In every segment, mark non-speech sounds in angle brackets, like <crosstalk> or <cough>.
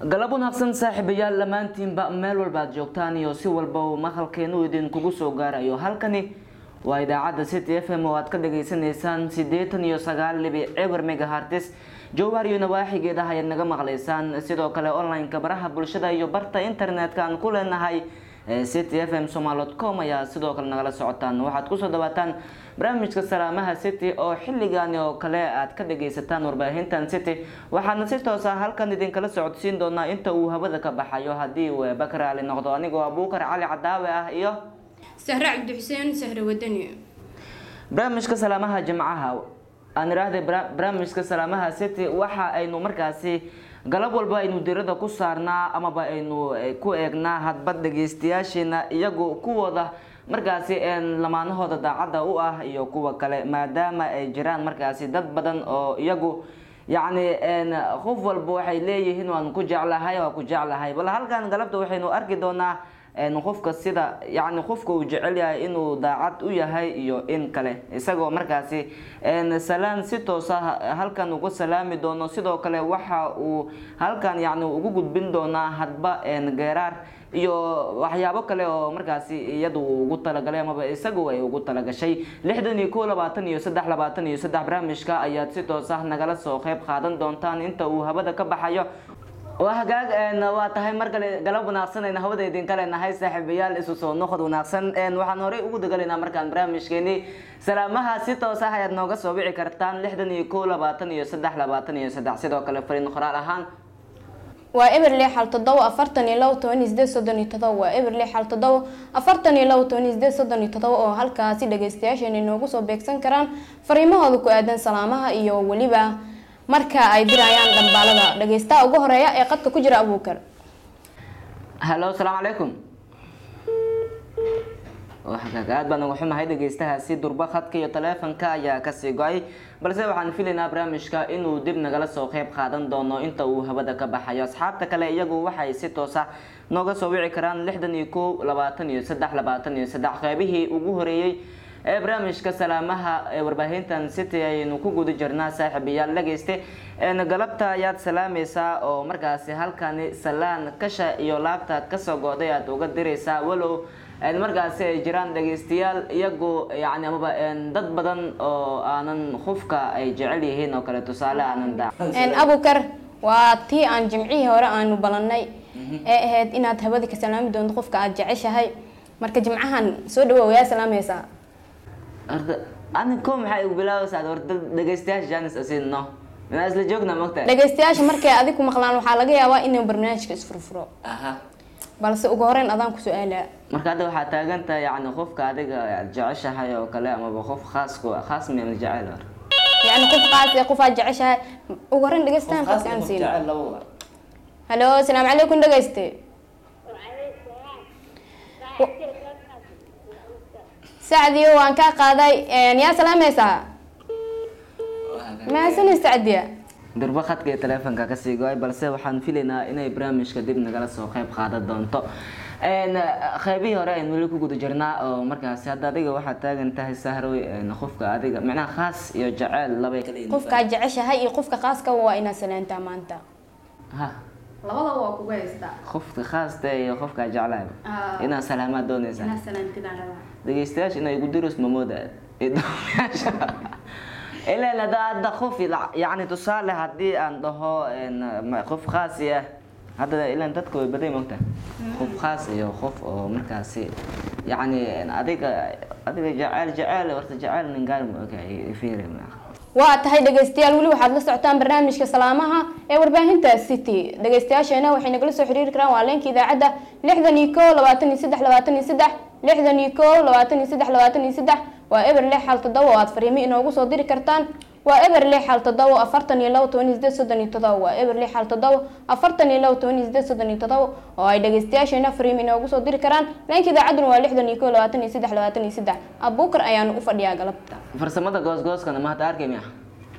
galab wanaagsan saaxiibayaal dhammaantiinba meel walba aad joogtaan iyo si walba maqalkeenu idinkugu soo gaarayo. Halkani waa idaacadda city f m oo aad ka dhageysanaysaan siddeetan iyo sagaal libic eber megahartis jowhar iyo nawaaxigeeda ayaad naga maqlaysaan. Sidoo kale online-ka baraha bulshada iyo barta internet-ka aan ku leenahay city f m somal com ayaa sidoo kale nagala socotaan. Waxaad ku soo dhawaataan barnaamijka salaamaha city oo xilligaani oo kale aad ka dhageysataan warbaahintan city. Waxaana si toosa halkan idinkala socodsiin doonaa inta uu hawada ka baxayo. Haddii uu bakar ali noqdo anigoo abuukar cali cadaawe ah iyo sahre cabdi xuseen sahre wadani barnaamijka salaamaha jimcaha. Aan iraahday barnaamijka salaamaha city. Waxa aynu markaasi galab walba aynu dirada ku saarnaa amaba aynu ku eegnaa hadba dhageystayaasheena iyagu kuwooda markaasi lamaanahooda daacadda u ah iyo kuwa kale maadaama ay jiraan markaasi dad badan oo iyagu yacni qof walba waxay leeyihiin waan ku jeclahay waa ku jeclahay. Bal halkan galabta waxaynu arki doonaa qofka sida yani qofka uu jecel yahay inuu daacad u yahay iyo in kale. Isagoo markaasi salaan si toosa halkan uga salaami doono. Sidoo kale waxa uu halkan yani ugu gudbin doonaa hadba geeraar iyo waxyaabo kale oo markaasi iyadu uu ugu talagalay amaba isagu ay ugu talagashay. Lixdan iyo ko labaatan iyo saddex labaatan iyo saddex barnaamijka ayaad si toos ah nagala soo qeyb qaadan doontaan. Inta uu hawada ka baxayo waa hagaag waa tahay mar kale galab wanaagsan ayna hawada idinka leenahay saaxiibayaal isu soo noqod wanaagsan. Waxaan horey ugu dagalaynaa markaan barnaamijkeeni. Salaamaha si toos ah ayaad nooga soo wici kartaan lixdan iyo ko labaatan iyo saddex labaatan iyo saddex. Sidoo kale fariin qoraal ahaan. Waa eber lix hal todoba afartan iyo labo toban iyo sideed soddon iyo todoba waa eber lix hal todoba afartan iyo labo toban iyo soddon iyo todoba oo halkaasi dhageystayaasheena inoogu soo beegsan karaan fariimahooda ku aadan salaamaha iyo weliba marka ay dirayaan dhambaalada dhageystaha ugu horreeya ee qadka ku jira abuukar. Hallo asalaamu calaykum aad baan uga xumahay dhegeystahaasi durba khadka iyo taleefonka ayaa ka sii go'ay. Balse waxaan filaynaa barnaamijka inuu dib nagala soo qeyb qaadan doono inta uu hawada ka baxayo. Asxaabta kale iyagu waxay si toosa nooga soo wici karaan lixdan iyo ko labaatan iyo saddex labaatan iyo saddex. Qeybihii ugu horeeyey ee barnaamijka salaamaha ee warbaahintan city ayaynu ku guda jirnaa saaxiibayaal dhageyste. Galabta ayaad salaamaysaa oo markaasi halkani salaan kasha iyo laabta ka soo go-day aad uga diraysaa walow markaasi ay jiraan dhageystayaal iyagu yani amaba dad badan oo aanan qofka ay jecel yihiin oo kale. Tusaale aanan abukar waa tii aan jimcihii hore aanu balanay ee ahayd inaad hawada ka salaami doonto qofka aada jeceshahay. Marka jimcahan soo dhawow yaa salaamaysaa dhegeystayaasha markay adig ku maqlaan waxaa laga yaabaa inuu barnaamijka isfurfuro. Balse ugu horeyn adaan ku su'aalaa marka hadda waxaa taagan tahay yani qofka adiga aad jeceshahay oo kale amaba qof khaas khaas miyana jecel yani qof qaas ee qof aad jeceshahay. Ugu horeyn dhegeystahan qofka aan siino halo asalaamu calaykum dhegeyste sacdiyo waan kaa qaaday yaa salaamaysaa mahadsanid sacdiya durba khadka iyo taleefonka ka sii go'ay balse waxaan filaynaa inay barnaamijka dib nagala soo qeyb qaadan doonto qeybihii hore aynu weli ku guda jirnaa oo markaasi hadda adiga waxaad taagan tahay sahroy qofka adiga macnaha khaas iyo jaceyl labay qofkaa jeceshahay iyo qofka khaaska waa inaad salaantaa maanta labadaba waa kuga haystaa qofka khaasta iyo qofkaa jeclahay inaad salaamaad doonaysaa dhegeystayaasha inay igu diros mamooda. Ilan hadda hadda qof yani tusaale haddii aan dhaho qof khaasi ah. Hadda ilan dadka way baday mogta qof khaas iyo qof oo markaasi yani adiga adiga jaceyl jaceyl horta jaceyl ningaar ma ogahay fiiri waa tahay dhegeystayaal weli waxaad la socotaan barnaamijka salaamaha ee warbaahinta city. Dhegeystayaasheena waxay nagala soo xiriiri karaan waa leenka idaacadda lixdan iyo ko labaatan iyo saddex labaatan iyo saddex lixdan iyo ko labaatan iyo saddex labaatan iyo saddex. Waa eber lix hal toddoba oo aad fariimo inoogu soo diri kartaan waa eber lix hal toddoba afartan iyo labo toban iyo sideed soddon iyo todoba waa eber lix hal toddoba afartan iyo labo toban iyo sideed soddon iyo todoba oo ay dhegeystayaasheena fariimo inoogu soo diri karaan. Leenka idaacadduna waa lixdan iyo ko labaatan iyo saddex labaatan iyo saddex abuukar ayaanu u fadhiyaa galabta. Farsamada goosgooskana ma hadda arkay miya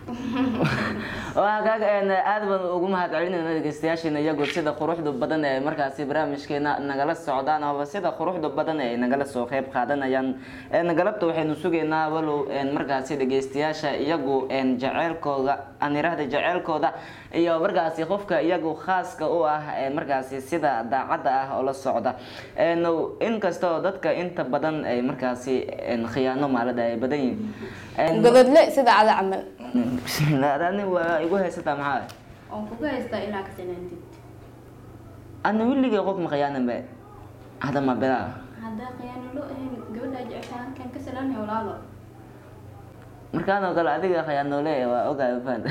<laughs> aad baan ugu mahad celinayna dhegeystayaasheena iyagu sida quruxda badan ee markaasi barnaamijkeena nagala socdaan ama sida quruxda badan ee nagala soo qeyb qaadanayaan. Galabta waxaynu sugaynaa walow markaasi dhegeystayaasha iyagu een jaceylkooda aan jaceylkooda iyo markaasi qofka iyagu khaaska u ah markaasi sida daacadda ah oo la socda. Een inkastoo dadka inta badan ay markaasi khiyaano maalada ay badan yihiin Waa igu haysataa maxaa ana weligay qof ma khiyaanan be? Hadda ma bilaa haddaa khiyaano loo ahayn gabadhaa jecesha halkan ka salaamaya walaalo markaanoo kale adiga khiyaanoole waa ogaay <laughs> fahad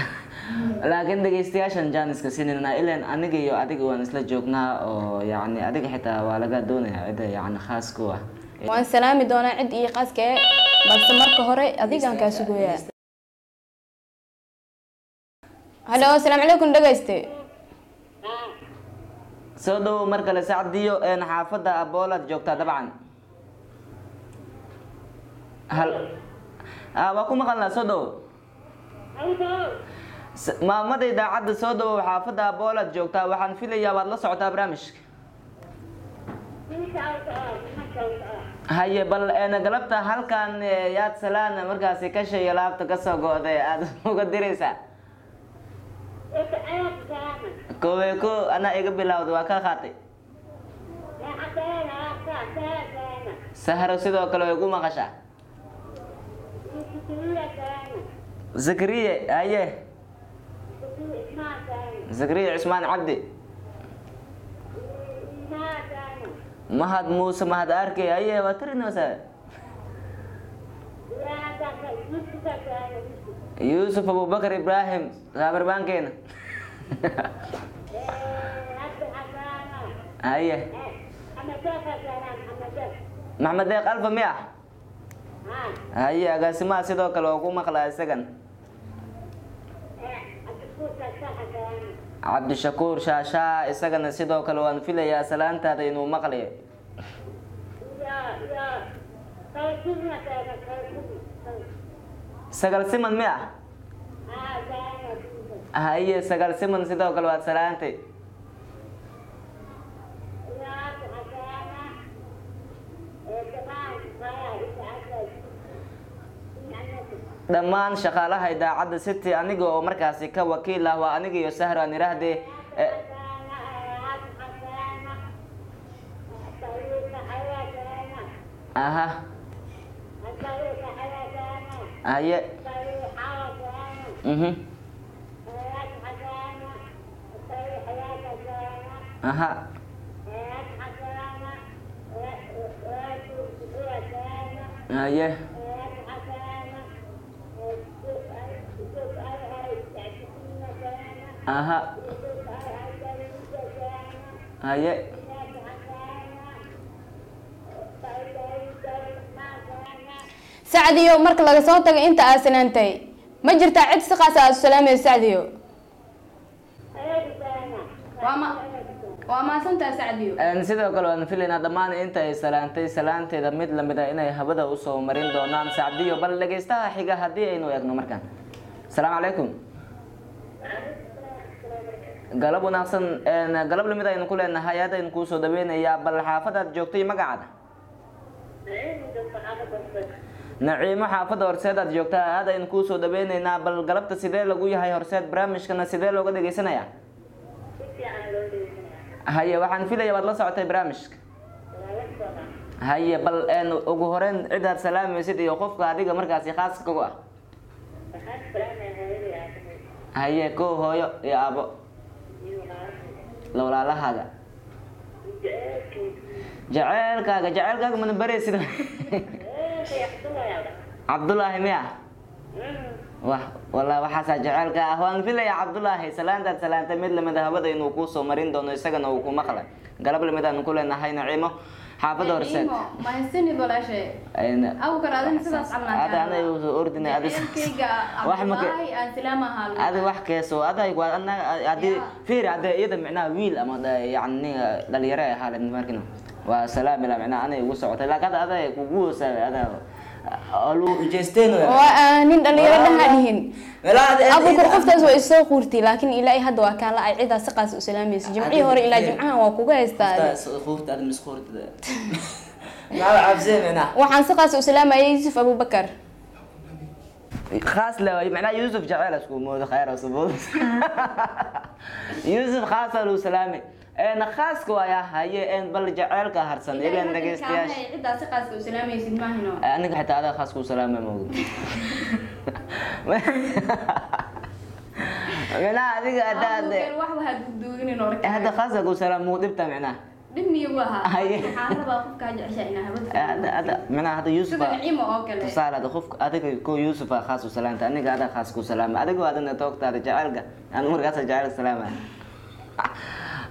laakiin dhegeystayaashan jaaniska sinina ilan aniga iyo adiga waan isla joognaa oo yacni adiga xitaa waa laga doonaya cida yacni khaas ku ah waan salaami doonaa cid iyo qaaskee balse marka hore adigaan kaa halo asalaamu calaykum dhegeyste soo dhowow mar kale sacdiyo xaafadda aboolaad joogtaa dabcan. Ah waa ku maqalnaa soo dhowow S- maamada idaacadda soo dhowow xaafadda aboolaad joogtaa waxaan filayaa waad la socotaa barnaamijka. Haye bal galabta halkan eh, yaad salaan markaasi ka sheeya laabta ka soo go-day aada <laughs> uga diraysaa kowe ko anaa iga bilowda waa ka qaatay sahro sidoo kale way ku maqashaa zakariye haye zakariye cusmaan cabdi mahad muuse mahad arke haye waa tirinoosa yuusuf abubakar ibraahim saabarbaankeena haye maxmed deeq alfa miya haye agaasimaha sidoo kale oo ku maqlaa isagan cabdishakuur shaashaa isagana sidoo kale waan filayaa salaantaada inuu maqlayo sagal siman miya haye sagal siman sidoo kale waad salaantay dhammaan shaqaalaha idaacadda city aniga oo markaasi ka wakiil ah waa aniga iyo sahro aan iraahdee eh, aha haye mhm. Aha. Haye aha. Haye sacdiyo marka laga soo tago inta aad ma jirtaa cid si qaas aad u salaamayso sacdiyo waa maasantaa sidoo kale waan filaynaa dhammaan inta ay salaantay salaanteeda mid la mid ah inay habada u soo marin doonaan sacdiyo bal dhegeystaha xiga haddii aynu eegno markaan asalaamu calaykum galab wanaagsan galab la mid aynu ku leenahay haddaynu kuusoo dhaweynayaa bal xaafadaad joogtay magacaada naciimo xaafadda horseed aad joogtaa aad aynu kuusoo dhaweyneynaa bal galabta sidee lagu yahay horseed barnaamijkana sidee looga dhegeysanaya haye waxaan filaya waad la socotay barnaamijka. Haye bal een, ugu horeyn cidaad salaamaysid iyo qofka adiga markaasi khaaska kagu ah. Haye ko hooyo iyo aabo. Lawlaalahaaga. Jaceylkaaga jaceylkaaga mana baraysid <laughs> cabdulaahi miya? Wa walla waxaasaa jaceylka ah. Waan filaya cabdulaahi salaantaad salaantay mid la mid a habada inuu kuusoo marin doono isagana uu ku maqlay. Galab la mid aanu ku leenahay naciimo. Xaafadda horseed mahadsanid walaashe Ayna- awkar adin sidaas Ada anay u soo ordinay adi jaceylkayga <laughs> wax ma ke- cabdulaahi aan salaam ahaa adi wax keeso aday waa anaga haddii fiiri hadee iyada micnaha wiil ama yacni dhalinyaro ahaa markina waa salaam ila micnaha anay ugu socotay. Laakiin hada adaa kugu hoosaabay adaa ah, nin dhalinyaro dhahadhihin abukur qoftaas waa isoo quurtay laakiin ilaahay hadda waa kaa la-ay cidaas siqaas u salaamaysa jimcihii hore ilaa jimcahan waa kuga haystaa <laughs> waxaan siqaas u salaamayay yuusuf abubakar khaas le waay macnaha yuusuf jeceel isku moodo khayr <laughs> yusuf khaasaa lagu salaamay khaasku ay ahaye bal jaceylka harsan. Ilen dhegeystayaaniga xitaa adaa khaaska u salaama maoda <laughs> micnaha adiga eh, hadda khaaska ku salaam muu dhibta micnaha? <laughs> Eh, micnaha hadda yuusuf tusaale ada qofka adiga ko yuusufa khaas u salaamta aniga adaa khaas ku salaama adigo adana toogtaada jaceylka anu markaasa jaceylka salaamaya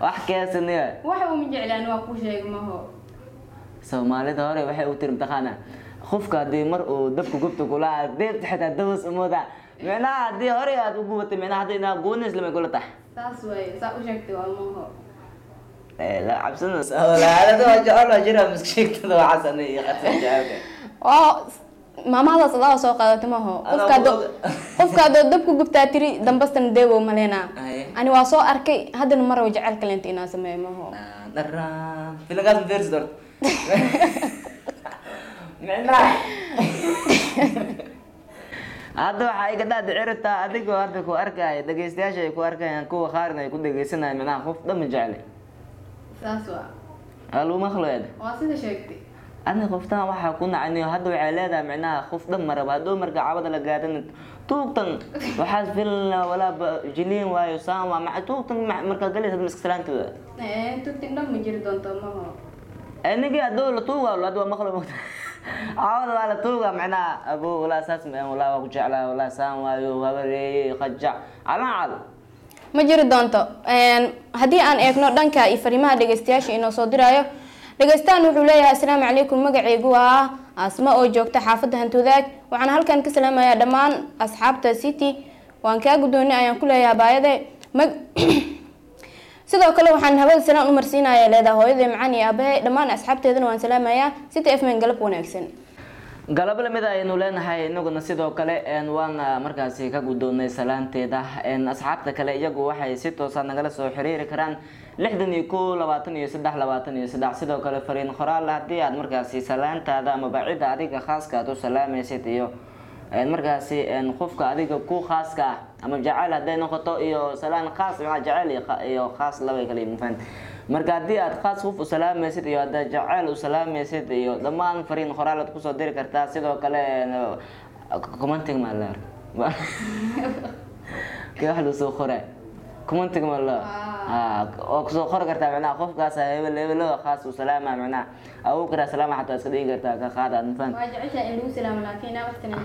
wax keesaniya waxa uma jeclaan waa ku sheeg maho soomaalida hore waxay u tiri mataqaana qofka haddii mar uu dabka gubta kula deebta xitaa dabas umooda micnaha haddii hore aad u gubatay micnaha hadda inaa goonis lama kula tahay saas waaye saa u sheegtay waa maho la cabsana walaadada waa jecel waa jira miskasheegtada waa xasan iyo qasan jecelka oo maamadaas adaa soo qaadatay maho qofkaadoo dabku gubtaa tiri dambastana deewow maleynaa Haye. ani waa soo arkay haddana maraw jecel kalenta inaa sameeyo maho daraa filankaas ma fiirsi doorto micnaha hadda waxaa iga dhaad ciritaa adigoo hadda ku arkaya dhegeystayaasha ay ku arkayaan kuwa qaarna ay ku dhegeysanayaan micnaha qof dhan ma jecli saas waa haluu maqloed waa sida sheegtay adna qoftaan waxaa ku nacniyo hadda waxay leedahay micnaha qof dhan maraba hadduu marka cabada la gaadhan tuugtan waxaas filna walaa jiliin waayo saan waa maca tuugtan ma- markaa galis hadda maskasalaantooda tugtin dhan ma jiri doonto maho anigi hadduu la tuuga hadda waa maqlo mogta caawada waa la tuuga micnaha abo walaa saas ma walaa waa ku jeclaa walaa saan waayo habareeye qajac calaacal ma jiri doonto haddii aan eegno dhanka iyo fariimaha dhegeystayaasha inoo soo diraayo dhegeystahan wuxuu leeyahay asalaamu calaykum magacaygu waa asma oo joogta xaafadda hantuudaag waxaan halkan ka salaamayaa dhammaan asxaabta city. Waan kaa guddoonay ayaan ku leeyahay baayade <clears throat> sidoo kale waxaan hawada salaan u marsiinaya leedahay hooyadii macaan iyo aabahe dhammaan asxaabteedana waan salaamayaa. City fman galab wanaagsan. Galab la mid ayaynu leenahay inaguna sidoo kale een, waana markaasi ka guddoonay salaanteeda. Asxaabta kale iyagu waxay si toosa nagala soo xiriiri karaan lixdan iyo kow labaatan iyo saddex labaatan iyo saddex. Sidoo kale fariin qoraal haddii aad markaasi salaantaada ama bacida adiga khaaska aad u salaamaysid iyo markaasi qofka adiga ku khaaska ah ama jacayl hadday noqoto iyo salaan khaas macnaa jacayl iyo kha- iyo khaas labay kala fahant marka haddii aad khaas qof u salaamaysid iyo haddaad jacayl u salaamaysid iyo dhammaan fariin qoraal aad ku soo diri kartaa sidoo kale commenting ma leer. Kii <laughs> wax la soo qora commenting ma leer oo ku soo qori kartaa macnaha qofkaas hebel hebelada khaas u salaama macnaha. Awow karaa salaama xataa iska dhigi kartaa ka qaada lagu salaamo laakiin waqtina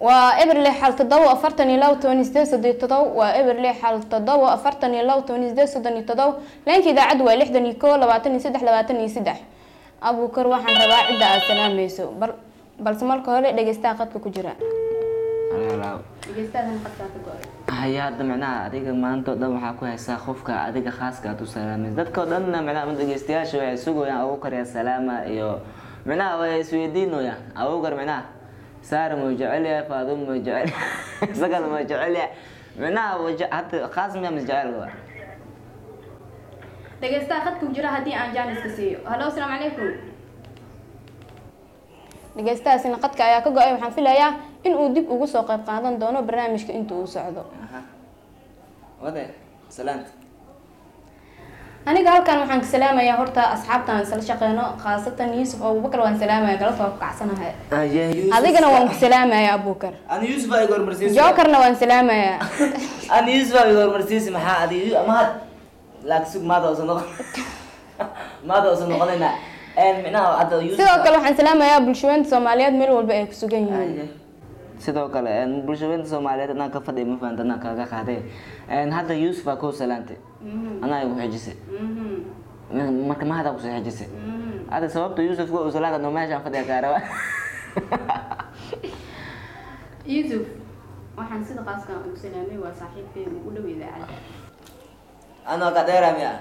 waa eber lix xal todobo afartan iyo labo toban sideed soddon iyo todobo waa eber lix xal todobo afartan iyo labo toban sideed soddon iyo todobo leenka idaacaddu waa lixdan iyo kow labaatan iyo saddex labaatan iyo saddex. Abuukar waxaan rabaa cidda aad salaamayso bal balse marka hore dhegeystaha qadka ku jira dhegeystahan qadkaa ka go'ay haya hadda macnaha adiga maanta oo dhan waxaa ku haysaa qofka adiga khaaska aad u salaamaysa dadka oo dhanna macnaha ama dhegeystayaasha waxay sugayaan abukar ya salaama iyo macnaha way isweydiinayaan abukar macnaha saar ma jecel yahay faadum ma jecel <laughs> isagan ma jecel yahay. Macnaha waje- hadda khaas miya mis jecel waa dhegeystaha ku jira haddii aan jaaniska siiyo. Halo asalaamu calaykum dhegeystahaasina qadka ayaa ka go'ay waxaan filayaa in uu dib ugu soo qayb qaadan doono barnaamijka inta uu socdo. Aniga halkan waxaan ka salaamayaa horta asxaabtaan isla shaqeyno khaasatan yuusuf abubakar waan salaamaya galabta waa ku kacsanahay adigana waan ku salaamaya abuukar ani yusuf ay gormarsiisi jokerna waan salaamayaa. <laughs> <laughs> Sidoo kale waxaan salaamayaa bulshaweynta soomaaliyeed meel walba ay ku sugan yihiin sidoo kale bulshaweynta soomaaliyeed anaa ka fadhiya ma fahanta anaa kaaga qaaday hadda yusuf aa kuu salaantay. Anaa igu xejisay marka ma hadaa ku soo xejisay hadda sababta yusuf ku salaanta no meeshaan fadhiya kaa raba <laughs> yuusuf waxaan sida qaaskan ugu salaamay waa saaxiibkeyga ugu dhow idaacadda anoo ka dheera miya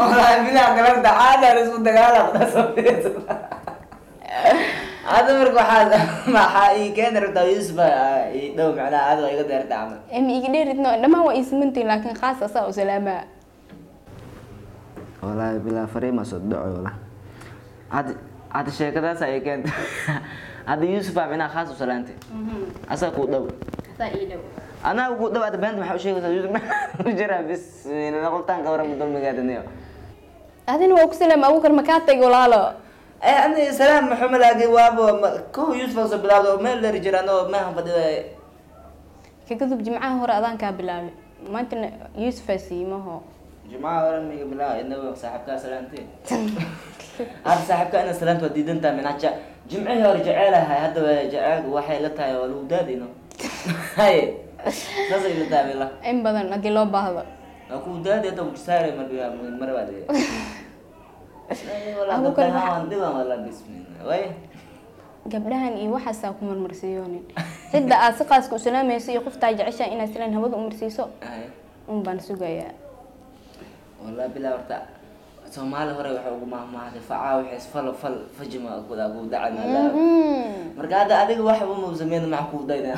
walahi <laughs> bilaha galanta caada isku dagaala <laughs> hadda marka waxaad <laughs> maxaa ii keeni rabtaa yuusuf aa ii dhow macnaha aad waa iga deerta camal emi iga dheeridno dhammaan waa iisimantiin laakiin khaas asaa u salaamaa wallaahi bilaa fariima soo dhaco wala hadda hadda sheekadaas ay keenta <laughs> hadda yuusuf aa macnaha khaas u salaantay. Asaa kuu dhow. Asaa ii dhow. Anaa kuu dhow hadda beenta maxaa u sheegaysaa yuusuf <laughs> u jira bis qoltaan ka waran dulmigaadaniyo adina waa ku salaama abuukar makaa tagi walaalo Eh, ani salaam maxuma laagi waabo kow yuusuf soo bilaawdo oo meel dheer jiraan oo meehan fadhiyo kakadub jimcaha hore adaan kaa bilaabay maantana yuusufaa siimaho jimcaha hore miga bilaaw inago saaxiibkaa salaantay hadda saaxiibkaa ina salaanta <laughs> waa diidantaa minaja jimcihii hore jecelahay hadda waa jeceelku waxay la tahay waa lagu daadino. <laughs> Haye saasay la tahay bila in badan haddii loo baahdo. Waa ku daadi hadda kujisaare marbiga <laughs> gabdhahan iyo waxaasaa ku marmarsiyoonin cidda aad si qaaska u salaamayso iyo qoftaa jeceshaa inaad silaan hawada umarsiiso un baan sugayaa walaa bilaa horta soomaali hore waxay ugu maahmaahday facaawaxeys falo fal fajima kuu dacamala marka hadda adiga waxa uma sameyn kuu dayna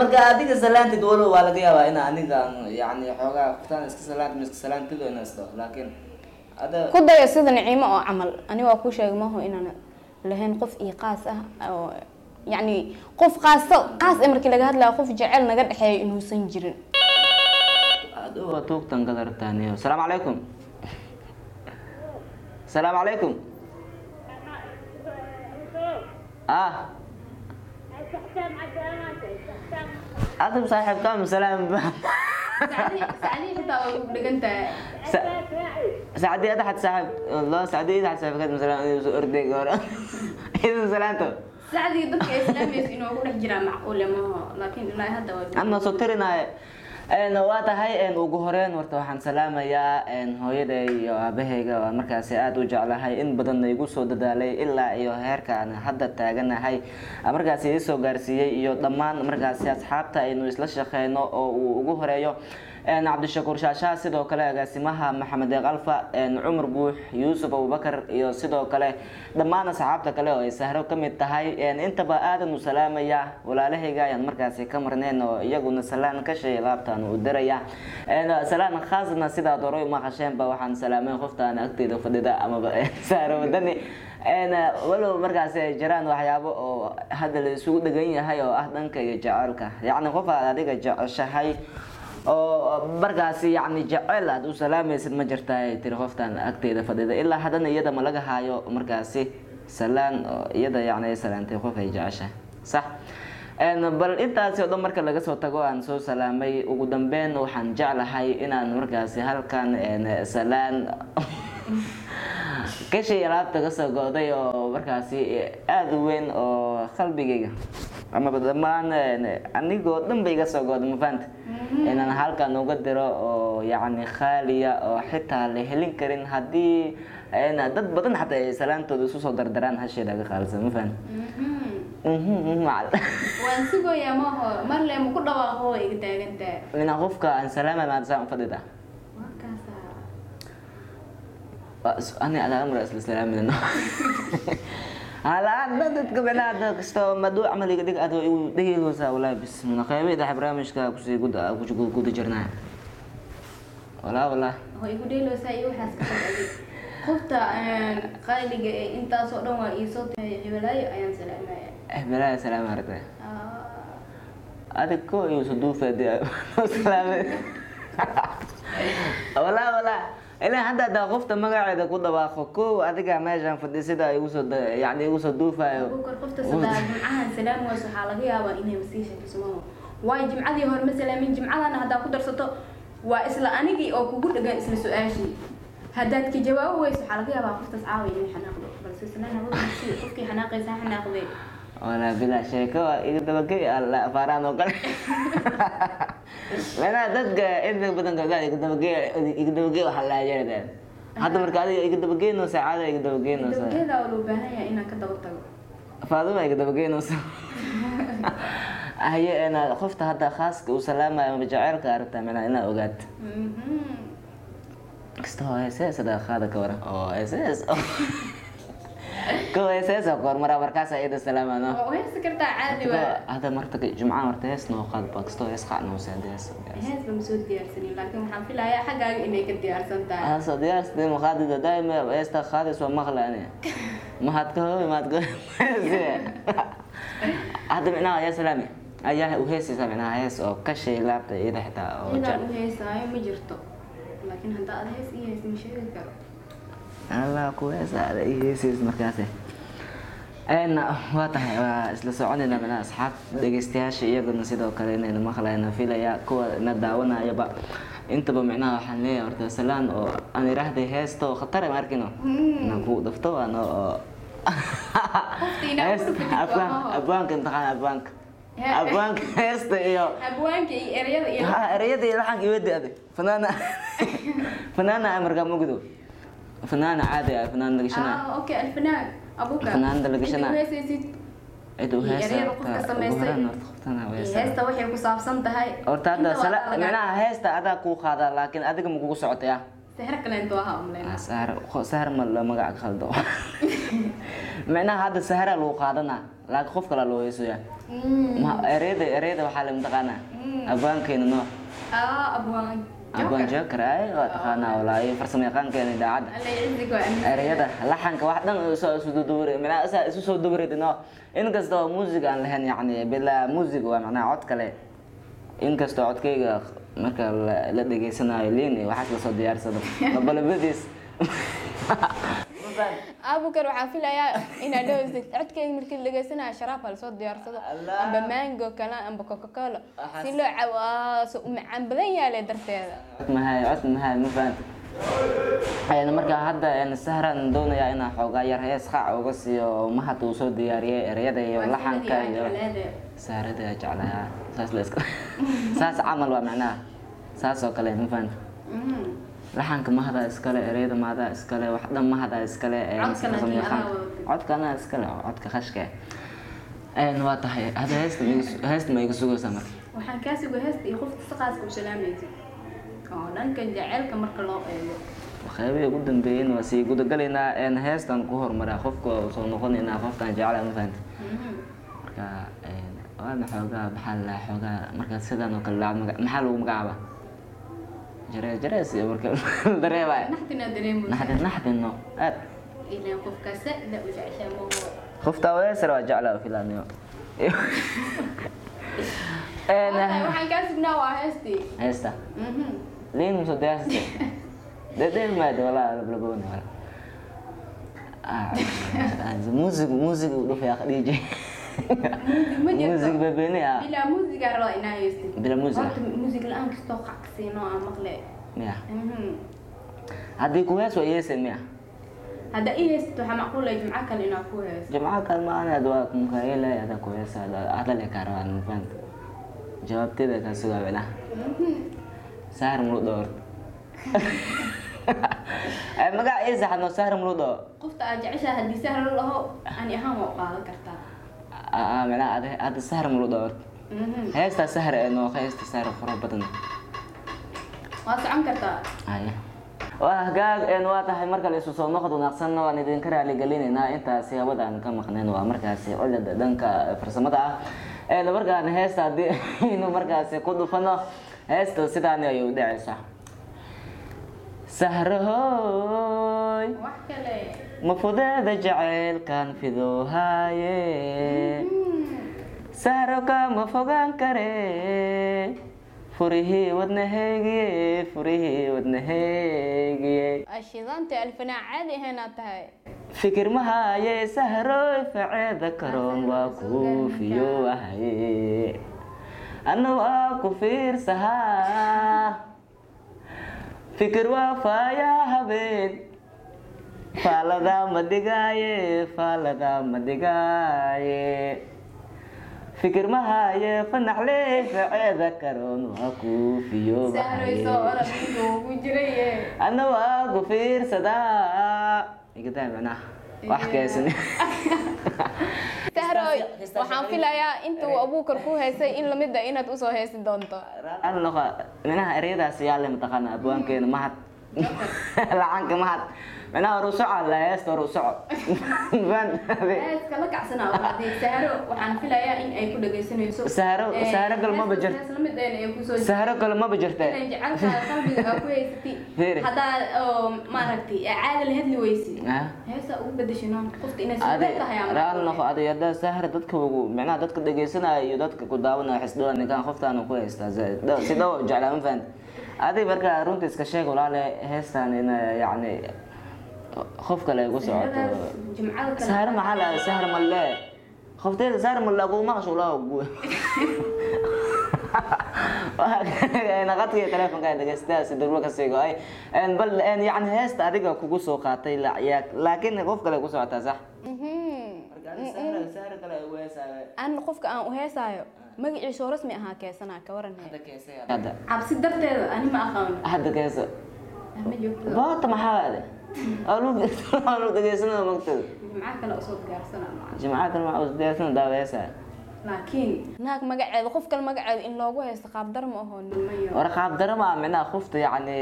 marka adiga salaantid walo waa laga yaabaa ina aniga yani xoogaa kuftaan iska salaantid iska salaantid inaa laakiin ku dayo sida naciimo oo camal. Ani waa kuu sheegay maaho inaan lahayn qof iyo qaas ah oo yacni qof qaaso qaas ee markii laga hadlaya qof jecel naga dhexeeyo inuusan jirin. Aduwa tuugtan gadartaaniyo asalaamu calaykum asalaamu calaykum ah. Adab saaxiibkaam salaam سعدي أحد صاحب والله سعدي أحد صاحب كذا مثلا أردي قارا إذا سلامته sacdii dadka islaamaysa inuu ku dhex jiraa macquule maaho laakiin ilaa hadda waa أما صوترنا een waa tahay ugu horeyn horta waxaan salaamayaa hooyaday iyo aabahayga. Waa markaasi aada u jeclahay in badan igu soo dadaalay ilaa iyo heerka aan hadda taaganahay. Markaasi ii soo gaarsiiyey iyo dhammaan markaasi asxaabta aynu isla shaqeyno oo uu ugu horeeyo cabdishakuur shaashaa sidoo kale agaasimaha maxamed eeqalfa een cumar buux yuusuf abubakar iyo sidoo kale dhammaan asxaabta kale oo ay sahro ka mid tahay. Intaba aadan u salaamaya walaalahayga ayaan markaasi ka marnayn oo iyaguna salaan ka shay laabtaan u diraya salaan khaasna sidaad hore uma qasheenba waxaan salaamay qoftaan agteeda fadhida amaba sahro wadani. Walow markaasi ay jiraan waxyaabo oo hadda la isugu dhegan yahay oo ah dhanka iyo jaceylka yacni qof aad adiga jeceshahay oo markaasi yacni jecel aad u salaamaysid ma jirta ay tiri qoftan agteeda fadhida. Ilaa haddana iyada ma laga haayo markaasi salaan iyada yacni ay salaantay qof ay jeceshahay. Sax. Bal intaasi oo dhan marka laga soo tago aan soo salaamay ugu dambeyn waxaan jeclahay inaan markaasi halkan salaan <laughs> kashay alaabta ka soo go'day oo markaasi aada u weyn oo qalbigayga. Amaba dhammaan anigoo dhan bay iga soo go'day ma fahanta inaan halkan uga diro oo yacni khaaliya oo xitaa la helin karin haddii dad badan xataa ay salaantooda isu soo dardaraan hasheeda ga qaalisan ma fahanta <laughs> waan sugayaa maaho marle ma ku dhawaaqo waa iga taagantaa mina qofka aan salaamay maadasaan fadhida ani adaa mara isla salaaminano <laughs> halaan dadka bina dad kasto maduu camal iga dhig aad igu dhegeysa walaa bismillah. Qaybada barnaamijka ku sii guda guda jirnaa walaa walaa oo igu dheeloosaa iyo waxaas ka fadhiyay qofta qaaliga ee intaasoo dhan waa iisoo tahay hibalaayo ayaan salaamaya eh bilaa salaam aragtay adig ko iyo suduufeedi salaamay walaa walaa ilaa hadda hadaa qofta magaceeda ku dhawaaqo kow adiga meeshaan fadhisida igu soo yani igu soo duufayo waayo jimcadii hore ma salaamin jimcadana haddaa ku darsato waa isla anigii oo kugu dhagan isla su'aashii haddaad ka jawaabi weyso waxaa laga yaabaa qoftaas caawa inay xanaaqdo balse masii qofkii xanaaqaysaa xanaaqdee walaa bilaa sheeko waa iga dabagey alla afaaraan oo kale meelaha dadka inta badan gabdhaha iga dabagey iga dabagey waxaa laa jeedaan hadda marka adiga iga dabageynoo saacada iga dabageynoosa dabageeda waa loo baahan yahay inaan ka daba tago faaduma iga dabageynoosa haye ena qofta hadda khaaska uu salaamayo ama jaceylka aragtaa meelaha inaa ogaat kasta oo hadaa qaada ka waran oo heesees heesaas gormara markaas ayada salaamano heesti oh, oh, kartaa caadi waa hada marta jumcaa marta hees noo qaad baksto hees qaacnoose hees hees bama soo diyaarsanin laakiin waxaan filayaa xaggaaga inay ka diyaarsan tahay asa ah, diyaarsadee maqaadida daaima heesta qaadis waa maqla ani mahad ka hoobi mahad ka <laughs> hada micnaha yaa salaami. Ayaa u heesaysaa micnaha hees oo ka shay laabta iyada xitaa oo heesaayo ma jirto. Laakiin hadda ad hees iyo hees ma sheegi karo waa tahay waa isla soconayna manaa asxaab dhegeystayaasha iyaguna sidoo kale inaynu maqlayno filaya kuwa na daawanayaba intaba micnaha waxaan leeyahay horta salaan oo aan iraahday heesto khatar ma arkino inaan ku dhafto waano oo abwaanka imtixaan abwaanka abwaanka. Heesta iyo ereyada iyo laxanka iwedi adag fanaana <laughs> fanaana amarka ma gudow ah fanaana lagashana ah okay alfanaan abuka Fanaanada laga Inta shanaa. u heesta waxay ku saabsan tahay horta hadda sala macnaha heesta adaa kuu qaadaa laakiin adiga ma kugu socotaya sixir kaleento ahaa umaleynaa sahar sahar ma la magac khaldo macnaha hadda sahara lagu qaadanaa laakiin qof kale loo heesaya ma ereyada ereyada waxaa la mataqaanaa abwaankeena noo ah abwaan abwaan joker ay waa taqaanaa walaahi farsamo yaqaankeena idaacadda ereyada laxanka wax dhan soo isu dubari macnaha isaa isu soo dubarid no inkasta oo muusig aan lahayn yacni bilaa muusig waa macnaha cod kale inkastoo codkayga marka la dhageysanayo liin iyo waxaas la soo diyaarsado labalabadiis abukar waxaan filayaa inaad dhaweysid codkeyga markii la dhegeysanayo sharaab ha la soo diyaarsado. Amba mango kale amba coca cola si loo cawaaso u macaan badan yaale darteeda. Mahay cod mahay ma fahanta Een, marka hadda sahran doonayaa inaan xoogaa yar hees qaac uga siiyo mahad uu soo diyaariyey ereyada iyo laxanka iyo saarada jeclayaa. Saas <laughs> saas camal waa macnaha saas oo kale ma fahanta laxanka mahada iskale ereyada mahada iskale wax dhan mahada iskale codkana iskale codka khashka. Waa tahay. Hadda heesta ma iga- sugaysaa marka? Waxaan kaa suga heesta iyo qofka saqaaska u salaamaysid oo dhanka jaceylka marka loo eego. Qaybihii ugu dambeeyeen waa sii gudagalaynaa. Een heestan ku horumaraa qofka oo soo noqonaynaa qofkan jecla ma fahanta marka een, waana xoogaa maxaa la xoogaa? Marka sidan oo kale maxaa lagu magacaaba jarees jarees iyo marka naxdin naxdinno aad ilaan qofka sada u jeceshaa maho qofta weesar waa jeclaa heestii heesta Mhm. liin muso diyaarste dedeen maada walaa lablaboni wala muusig muusig u dhufaya ma bilaa muusigaa rabaa inaa heystid Bilaa muusig ah? horta muusig la'aan kastoo qacsiino aan maqle miya Mhm. haddii ku hees waa yeesen miya hadda ii heystid waxaa macquul ah jimco kale inaa ku heesto jimca kale maaneed waa mukaayele ada ku heesa hadale kaa rabaan mafahanta jawaabteeda kaa sugaa wicnaha sahar mulu dhowr <laughs> magac ii saxadno sahar mulu dhowr qofta aad jeceshaa haddii sahar la dhaho ani ahaan waa u qaadan kartaa hadda sahar mulu dhowr Mhm. heestaa sahar ee nooqa heesta sahar fara badan. Waa socon kartaa haya waa hagaag een waa tahay marka la isu soo noqod wanaagsan waan idinka raali gelinaynaa. Intaasi hawada aan ka maqnayn waa markaasi cilada dhanka farsamada ah. Ee markaan heesta haddii aynu markaasi ku dhufano heesta sidaani ayay u dhacaysaa. Sahrahoy wax kale ma fudeeda jacaylkan fidoohaaye. Sahro kama fogaan kare. Furihii wadnaheygiye furihii wadnaheygiye ashidaanta alfanaa caadi ahaynaad tahay. Fikir mahaye sahroy faceeda karoon waa kuufiyo ahaye anna waa ku fiirsahaa. Fikir waa faayaa habeen faalada ma dhigaaye faalada ma dhigaaye fikir mahaye fanaxle faceeda karoon waa kuufiyo anna waa ku fiirsadaa igadaa macnaha wax keesan sahroy waxaan filayaa intuu abuukar ku heysay in la mid ah inaad u soo heysi doonto macnaha ereyadaas yaa le mataqaana abwaankeena mahad lacanka mahad micnaha hor u soco la heesta hor u soco in Eh, Sahro kale maba ku soo sahro kale maba jirte raali noqo adi hadda sahra dadka micnaha dadka dhegeysanaya iyo dadka ku daawanaya xisdhowa ninkaan qoftaana ku haystaa si dhow jeclaa ma fahanti adi marka runta iska sheeg walaale heestan ina yacni qof kale igu socoto jimcada kale sahra maxaa la sahra malle qofteeda sahra malle kugu maqasho laa gu naqadkiiyo telefonka dhegeystayaasi durbo ka sii go'ay En bal en yacni heesta adiga kugu soo qaatay la- yaa- laakiin qof kale ku socotaa sax sahra kale ugu heesaayo an qofka aan u heesaayo magaciisa oo rasmi ahaa keesanaa ka waran he hadda cabsi darteeda ani ma aqaano hadda keeso ma joogto baata maxaa ade <laughs> laakiin naag magaceeda qof kale magaceeda in loogu haysto qaabdar ma aho nimayo war qaab darama micnaha qofta yacni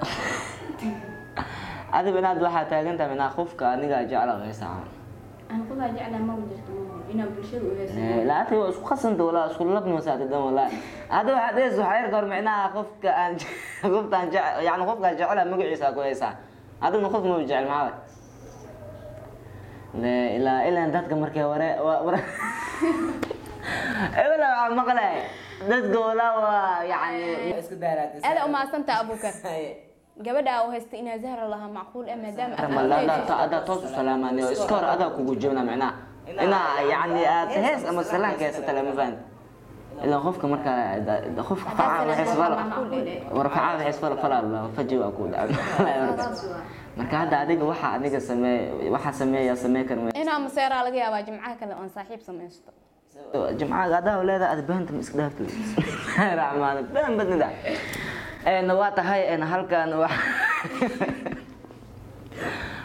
<laughs> adiba inaad waxaa taagantaha micnaha qofka aniga jecla heesaa laati waa isku qasanta walaa isku labni masaatidan walaa hadda waxaad hees waxaa yar goor micnaha qofka aan qofta aan jec yani qofka aan jecla magaciisa ku heesaa adigna qof ma jecel maxaa ilaa ilaa dadka wa- ware ebela waxaa maqlay dadka walaa waa yani isku daaraatay aada umaadsanta abukar gabadha u haysta inaa zahra lahaa macquul eh maadaama aad Mal- hayso. adaa adaa toos u salaamaani oo iska hor adaa kugu jebna micnaha inaa yani aad hees ama salaan keesata lama fahanti ilaa qofka markaa qofka dhacay. <laughs> Marka hadda adiga waxa adiga samee waxa sameeya samee kar ma inaa maseeraa laga yaabaa jimcaha kale oon saaxiib samaysto. Jimcaha adaa leedahay aad beenta ma iska dhaafto. <laughs> Been badnida waa tahay halkan wax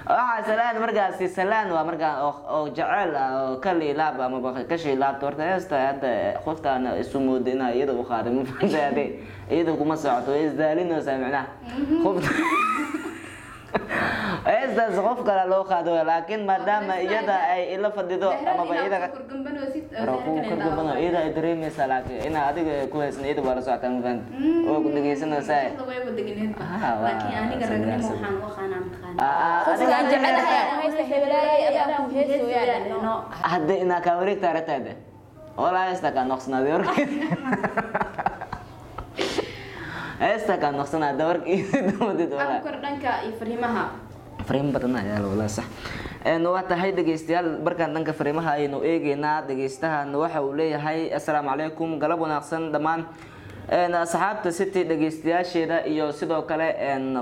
waxaa salaan markaasi salaan waa markaa oo jecel ah oo ka liilaab ama ka shiilaabto horta heesta hadda qoftaan isu moodo inaa iyada u qaaday ma fahantaade iyada kuma socoto way isdaalinaysaa micnaha qofta heestaas qof kale loo qaado laakiin maadaama iyada ay ila fadhido amaba iyada ay dareemaysaa laakiin inaa adiga ku haysan iyada waa la socotaa ma fahanta oo ku dhegeysanaysaa hadda inaa kaa wareegta aragtaada walaa heesta kaa noqsanaada heesta kaa <laughs> noqsanaada warkeeda dabadeed walaa abukar dhanka iyo fariimaha fariimo badan ayaa la walaa sax waa tahay dhegeystayaal markaan dhanka fariimaha aynu eegeynaa dhegeystahan waxa uu leeyahay assalaamu calaykum galab wanaagsan dhammaan asxaabta city dhegeystayaasheeda iyo sidoo kale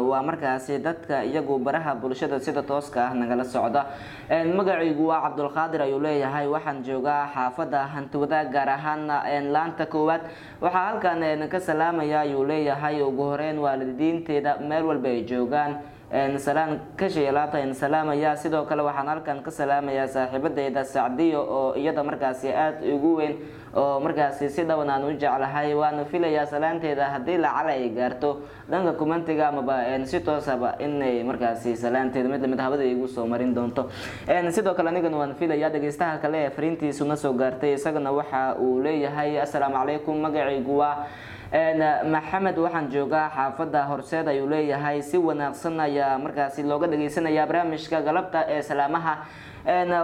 waa markaasi dadka iyagu baraha bulshada sida tooska ah nagala socda. Magacaygu waa cabdulqaadir ayuu leeyahay waxaan joogaa xaafada hantiwada gaar ahaan laanta koowaad. Waxaa halkan ka salaamaya ayuu leeyahay ugu horeyn waalidiinteeda meel walba ay joogaan. Salaan ka sheelaata een salaamaya. Sidoo kale waxaan halkan ka salaamayaa saaxiibadeyda sacdiyo oo iyada markaasi aada ugu weyn oo markaasi si dhawan aan u jeclahay waana filayaa salaanteeda haddii lacal ay gaarto. Dhanka kumantiga amaba si toosaba inay markaasi salaanteeda mid la mid hawada igu soo marin doonto. Sidoo kale anigana waan filayaa dhegeystaha kale ee fariintiisuna soo gaartay isagana waxa uu leeyahay assalaamu calaykum magacaygu waa maxamed waxaan joogaa xaafada horseed ayuu leeyahay. Si wanaagsan ayaa markaasi looga dhageysanayaa barnaamijka galabta ee salaamaha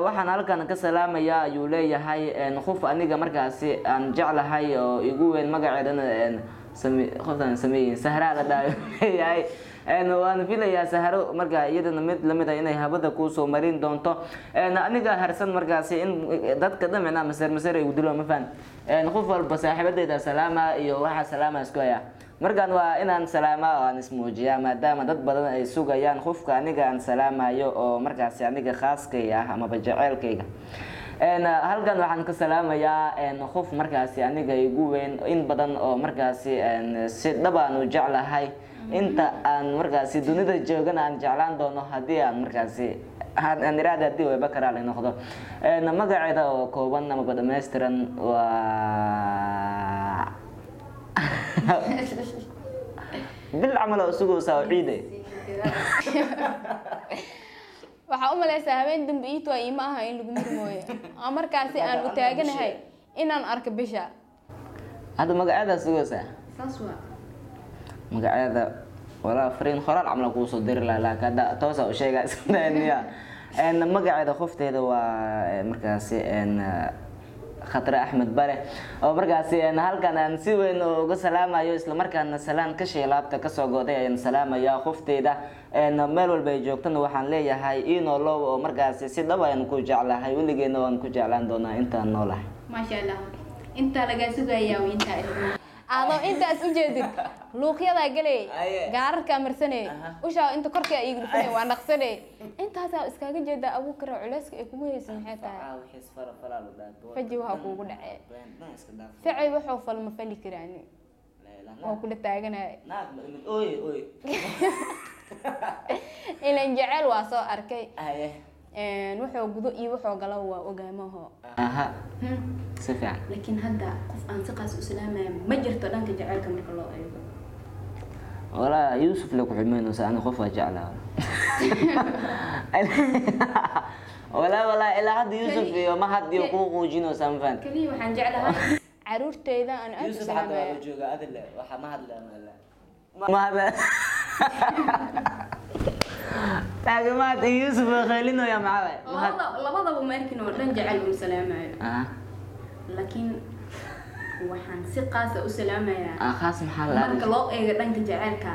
waxaan halkan ka salaamayaa ayuu leeyahay. Qof aniga markaasi aan jeclahay oo igu weyn same qoftaan sameeyin sahraa la dhahayo leeyahay waan filayaa sahro markaa iyadana mid la mid ah inay habada kuusoo marin doonto aniga harsan markaasi in dadka dhamicna maseer maseer ay gudilo ma fahan een qof walba saaxiibadeyda salaama iyo waxaa salaama isku haya markaan waa inaan salaama oo aan ismuujiyaa maadaama dad badan ay sugayaan qofka aniga aan salaamayo oo markaasi aniga khaaskay ah amaba jeceelkayga halkan waxaan ka salaamayaa qof markaasi aniga igu weyn in badan oo markaasi si dhab aan u jeclahay inta aan markaasi dunida joogana aan jeclaan doono haddii aan markaasi aan iraada haddii wayba karaali noqdo. Magaceeda oo kooban amaba dhammaystiran waa <laughs> bil camal oo sugaysaa oo ciide. <laughs> Waxaa u malaysaa habeen dambe iito iima aha in lagu murmooyo oo <laughs> markaasi aan u taaganahay inaan arko bisha. Hadda magaceedaa sugaysaa saas waa magaceeda walaa fariin qoraal camal kuu soo diri lahaa laakiin hadda toosa u sheegaa <laughs> een magaceeda qofteeda waa markaasi khatre axmed bare. Oo markaasi halkan aan si weyn uga salaamayo isla markaana salaan ka sheelaabta ka soo go'day ayaan salaamaya qofteeda een meel walba ay joogtana waxaan leeyahay inoo low oo markaasi si dhab ayaan ku jeclahay weligeena waan ku jeclaan doonaa intaan noolahay. Maasha allah. Intaa lagaa sugayaa intaa adoo intaas u jeedid luuqyadaa galey Aye. gaararkaa marsanay ushaa inta korkaa iiga dhufanay waa dhaqsanay intaasaa iskaaga jeedaa abuukara culeyska ay kugu haysa maxay tahay? Faji waxaa kuugu dhacee ficay waxuu fal ma fali karaani waa kula taaganaya ilan <laughs> jecel waa soo arkay wuxuu gudo iyo wuxuu galo waa ogaamaho aha. Si fiican. Laakiin hadda qof aan si qaas u salaamaya ma jirto dhanka jaceylka marka loo eego. Walaa yuusuf le kuxumeynaysa ani qof waa jeclaa <laughs> walaa walaa ilaa hadda yuusuf iyo ma had iyo kuu quujinaysaa ma fahanti keliya waxaan jeclahay caruurteyda aan aad u yuusuf hadda waa salaamaya la jooga adile waxa ma hadla ma hadla <laughs> <laughs> taagamaad iyo yuusuf waa qeylinoya maxaa labadaba ma arkin oo dhan jecel un salaamayo laakiin waxaan si qaasa u salaamayaa khaas maxaa la marka loo eego dhanka jaceylka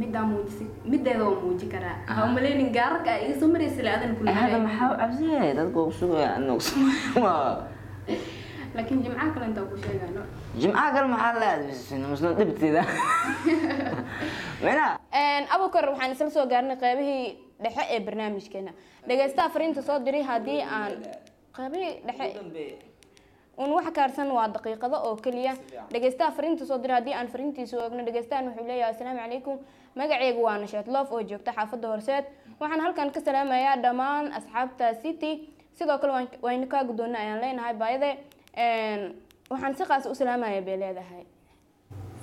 middaa muujisi mideeda waa muuji karaa ha umaleynin gaararka ay iga soo maraysa laadan kula hada maxaa u cabsiyay dadka ugu sugaya ugu laakiin jimcaha kale intaa ku sheegano jimcaha kale maxaa la aadaysin muslim dhibteeda <laughs> mina abukar waxaan isla soo gaarnay qeybihii dhexe ee barnaamijkeena. Dhegeystaha fariinta soo diray haddii aan qeybihii dhexe un wax kaarsan waa daqiiqado oo keliya. Dhegeystaha fariinta soo diray haddii aan fariintiisa oogno. Dhegeystahan wuxuu leeyahay asalaamu calaykum. Magacaygu waa nashaad loof oo joogta xaafadda horseed. Waxaan halkan ka salaamayaa dhammaan asxaabta city. Sidoo kale waynu kaa guddoonna ayaan leenahay baayade Een, waxaan si qaas u salaamaya bay leedahay.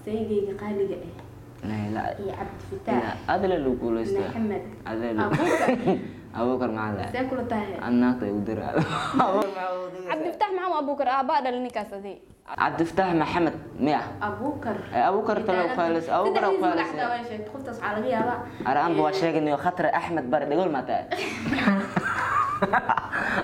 Saygayga qaaliga ah لا iyo cabdifitaax adle lagu guuleysta maxamed. Abuukar. <laughs> Abubakar maxaa la see kula tahay. Annaagta igu dira cabdifataax <laughs> maxamed abuukar aabaa dhalay ninkaas adi cabdifataax maxamed miya? Abuukar. Talo khaalis abubakar khaalis saddexdiisa waa sheegtay qoftaas waxaa laga yaabaa. Araanba waa sheeganayo khatre axmed bare dhegol mataa <laughs>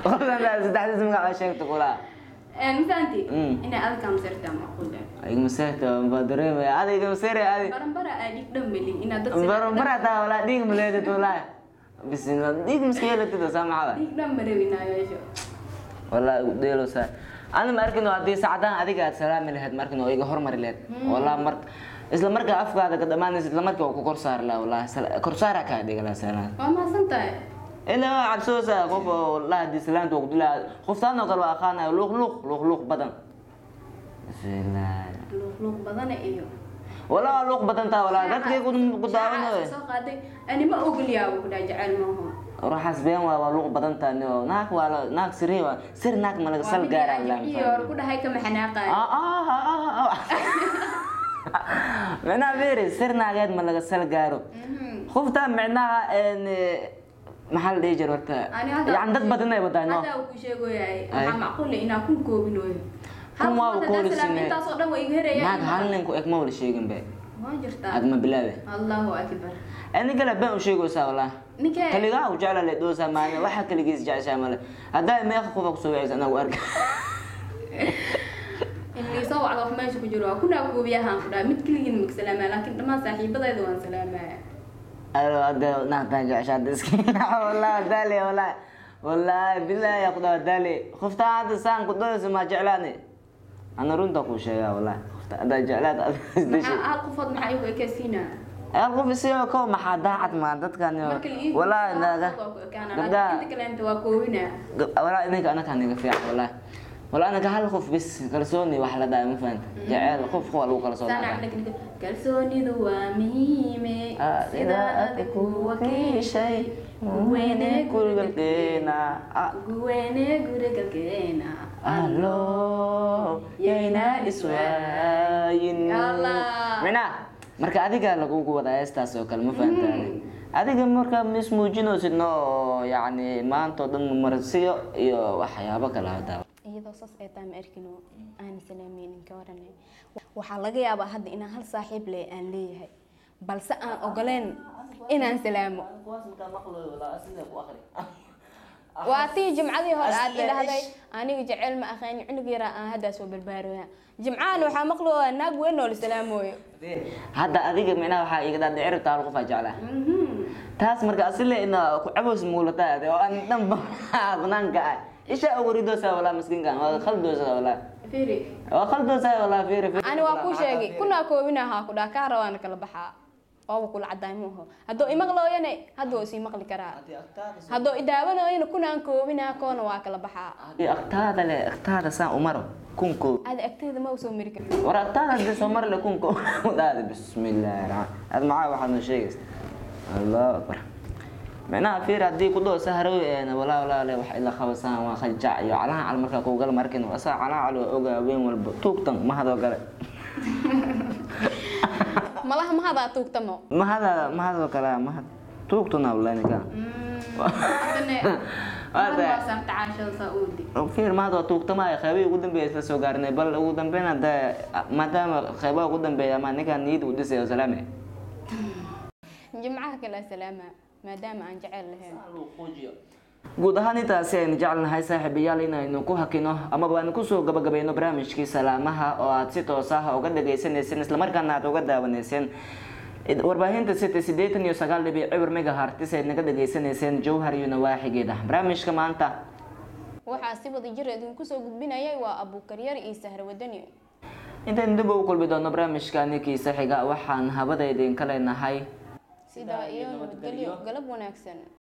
qofkan saddexdiis magac waa sheegta kulaa. misaanti Eh, mafahanti mm. inay adaka maseertaa macquul adiga maseerta baa dareemaya adayga maseere adi barambara aadhig eh, dhameli inaad dad mm, barambara taa walaa dhiig maleedad walaa bismillah dhiig maskeelatid saa maxada dhiig dhan mareebinaayo walaa dheelo saa ani ma arkino haddii sacdaan adiga aad salaami lahayd ma arkino iga hormari lahayd hmm. walaa mar isla markaa afkaada ka dhamaanaysa isla markaa ku korsaar laha walaa korsaara kaa dhiga laha salaam waa mahadsan tahay eh ilaa cabsoosa qof oo lahadislaanta ku dilaa qoftaadna qalba aqaanayo luqluq luqluq badan luqluq badan iyo walaa luq badan taa walaa dadkay ku daawan anima ogliyaa ku dhaa jecel maaho ruuxaas been waa waa luq badan taa nio naag waa naag siree waa sir naag ma laga sal gaaraan laamiyar ku dhahay ka maxanaaqaa micnaha beere sir naageed ma laga sal gaaro qoftaa micnaha maxaa la dhihi jira horta hadda yani dad badan ay wadaan ah naag hal nin ku eg ma wala sheegin be aad ma bilaabe ani kale been u sheegaysaa ninkee kaligaa u jecla le dhoosaa maane waxa kaligiis jeceshaa male haddaa meeqa qofa ku soo wacaysa anagu arka in liisoo wacdo wax meesha ku jiro waa kunaa koobiyahaan ku dhaha mid keligiin mag salaamaa laakiin dhammaan saaxiibadayda waan salaamaa wallahi billahi yaa ku dhawa daale qoftaa hadda saan ku dhoosa ma jeclaani ana runta kuu sheegaa wallahi qofta haddaa jeclaad qofood maxaa igu ekaysiinaa hal qof isiyo kow maxaa daacad ma dadkan naaga gabdhaha wallahi idinka anakaa niga fiican wallahi wallahi anaka hal qof bis kalsooni wax la dhahay ma fahanta jeceel qof waa lagu cabdikadhig kalsoonidu waa muhiime sidaa aad ku wakiishay guweyne gurigalkeena guweyne gurigalkeena allo yayna iswaayin mina marka adigaa lagugu wadaa heestaas oo kale ma fahantaade adiga marka ma ismuujinoosid no yacni maanta oo dhan marsiyo iyo waxyaabo kale hadaa iyadoo saas ay tahay ma arkino aan salaamaynin ka warane. Waxaa laga yaabaa hadda inaan hal saaxiib leh aan leeyahay balse aan ogoleen inaan salaamo. Waa tii jimcadii hore aad idhahday aniga jecel ma aqaani cunug yaraa aan haddaa soo barbaaroya jimcahan waxaa maqlooya naag weyn oo la salaamooyo hadda adiga micnaha waxaa iga dhaadhici rabtaa hal qof aa jeclaa taas marka asile ina ku caboos muulataa oo aan dhanba banaanka <laughs> ah isha ugu ridoosa walaa miskiinkan waa khaldoosa walaa waa khaldoosa walaa fiiri fiiri ani waa kuu sheegay kunaa koobinahaa ku dhaha kaa rabaana kala baxaa ooba kula cadaay muuho hadduu imaqlooyane hadda waa isii maqli karaa hadduu idaawanooyana kunaan koobinaa koona waa kala baxaa agtaada le agtaada saan umaro kunko ada agteeda ma u soo mari karti war agtaada haddii soo mari le kunko daada bismillaahi raxmaan ad maxaa waxaad noo sheegaysa allahu akbar micnaha fiir haddii ku dhoo sahrow eena walaa walaa le wax ila qabasaan waa khajac iyo calaha cal markaa kuugal markin asaa calaha cal waa ogaa weyn walba. Tuugtan mahadoo gale <laughs> malaha mahadaa tuugtamo mahada mahadoo kale mahad tuugtuna saa <laughs> uudi fiir mahad waa tuugtamaya qeybihii ugu dambeeya isla soo gaarnay bal ugu dambeyn hadda maadaama qeybaha ugu dambeeya ama ninkaan niyad u dhisay salaame <laughs> jimcaha kale salaama maadaama aan jecel lahayn. Guud ahaan intaasi aynu jecelnahay saaxiibayaal inaynu ku hakino amaba aynu ku soo gabagabayno barnaamijkii salaamaha oo aad si toos ah uga dhagaysanayseen islamarkaana aad uga daawanayseen. Id- warbaahinta city sideetan iyo sagaal dhibic cibir megahartis ayd naga dhagaysanayseen jowhar iyo nawaaxigeeda barnaamijka maanta. Waxaa si wada jir idinku soo gudbinayay waa abuukaryar iyo wadani intaynu dib ugu kulmi doono barnaamijka ninkii xiga waxaan habada idinka leenahay iyo nabadgelyo galab wanaagsan